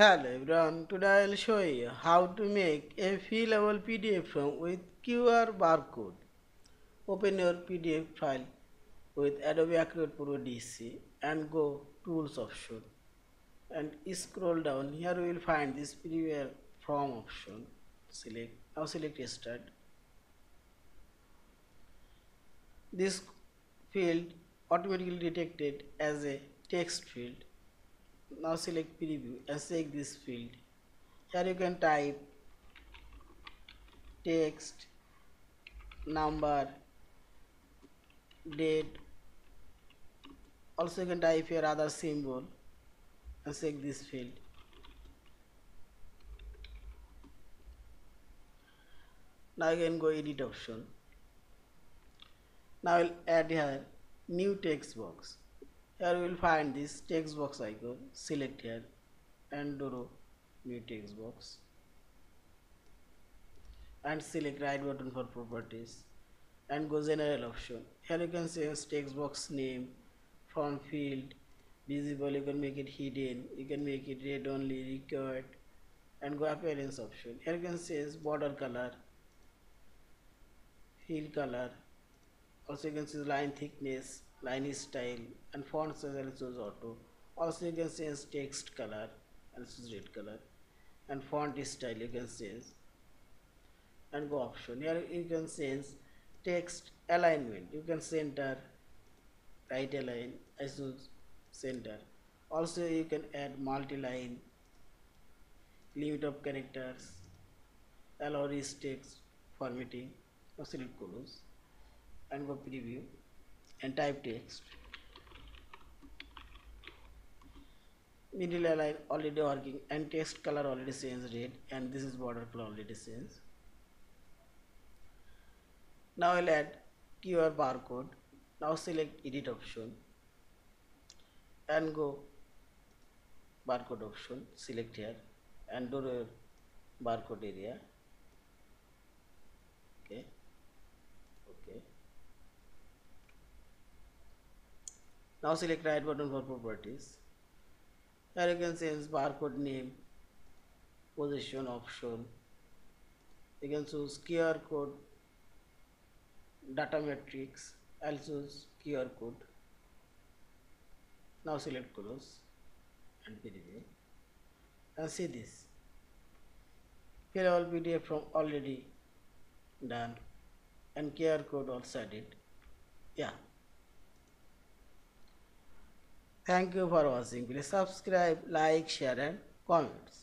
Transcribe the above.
Hello everyone, today I will show you how to make a fillable PDF form with QR barcode. Open your PDF file with Adobe Acrobat Pro DC and go Tools option and scroll down. Here you will find this prepare form option. Select now select Start. This field automatically detected as a text field now select preview and select this field. Here you can type text number date. Also you can type your other symbol and select this field. Now you can go edit option. Now I'll add here new text box here you will find this text box icon select here and draw new text box and select right button for properties and go general option. Here you can change text box name font field visible you can make it hidden you can make it read only required and go appearance option. Here you can change border color fill color. Also you can see line thickness line style and font size and choose auto. Also you can change text color and choose red color. And font style you can change. And go option. Here you can change text alignment. You can center right align I choose center. Also you can add multi-line limit of characters allow text formatting now select close and go preview and type text. Middle line already working and text color already changed red and this is border color already changed. Now I'll add QR barcode. Now select edit option and go barcode option select here and do the barcode area. Okay. Okay now select right button for properties. Here you can change barcode name position option. You can choose QR code data matrix I'll choose QR code. Now select close and preview and see this. Here all PDF from already done and QR code also added. Yeah Thank you for watching. Please subscribe, like, share and comments.